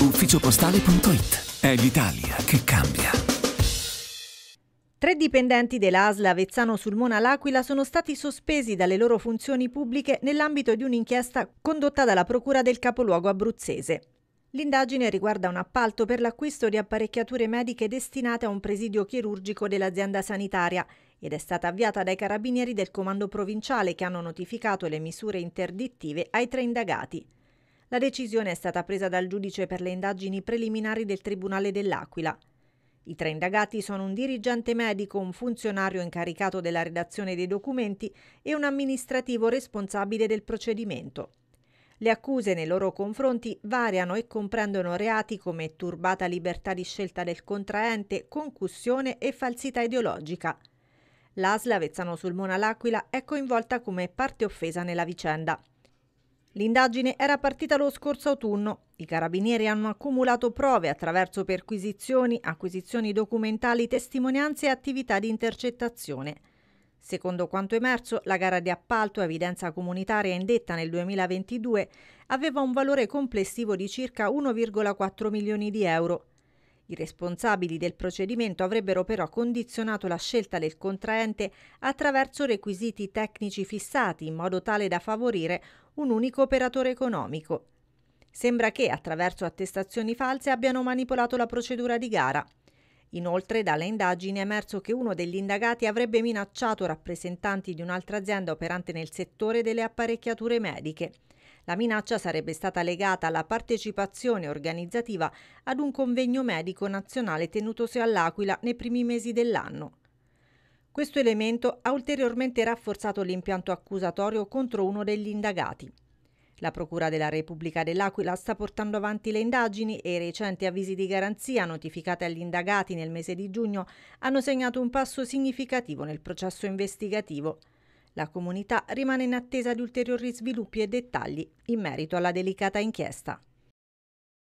ufficiopostale.it. È l'Italia che cambia. Tre dipendenti dell'ASL Avezzano Sulmona L'Aquila sono stati sospesi dalle loro funzioni pubbliche nell'ambito di un'inchiesta condotta dalla Procura del capoluogo abruzzese. L'indagine riguarda un appalto per l'acquisto di apparecchiature mediche destinate a un presidio chirurgico dell'azienda sanitaria ed è stata avviata dai carabinieri del comando provinciale che hanno notificato le misure interdittive ai tre indagati. La decisione è stata presa dal giudice per le indagini preliminari del Tribunale dell'Aquila. I tre indagati sono un dirigente medico, un funzionario incaricato della redazione dei documenti e un amministrativo responsabile del procedimento. Le accuse nei loro confronti variano e comprendono reati come turbata libertà di scelta del contraente, concussione e falsità ideologica. L'ASL Avezzano Sulmona L'Aquila è coinvolta come parte offesa nella vicenda. L'indagine era partita lo scorso autunno. I carabinieri hanno accumulato prove attraverso perquisizioni, acquisizioni documentali, testimonianze e attività di intercettazione. Secondo quanto emerso, la gara di appalto a evidenza comunitaria indetta nel 2022 aveva un valore complessivo di circa 1,4 milioni di euro. I responsabili del procedimento avrebbero però condizionato la scelta del contraente attraverso requisiti tecnici fissati in modo tale da favorire un unico operatore economico. Sembra che, attraverso attestazioni false, abbiano manipolato la procedura di gara. Inoltre, dalle indagini è emerso che uno degli indagati avrebbe minacciato rappresentanti di un'altra azienda operante nel settore delle apparecchiature mediche. La minaccia sarebbe stata legata alla partecipazione organizzativa ad un convegno medico nazionale tenutosi all'Aquila nei primi mesi dell'anno. Questo elemento ha ulteriormente rafforzato l'impianto accusatorio contro uno degli indagati. La Procura della Repubblica dell'Aquila sta portando avanti le indagini e i recenti avvisi di garanzia notificati agli indagati nel mese di giugno hanno segnato un passo significativo nel processo investigativo. La comunità rimane in attesa di ulteriori sviluppi e dettagli in merito alla delicata inchiesta.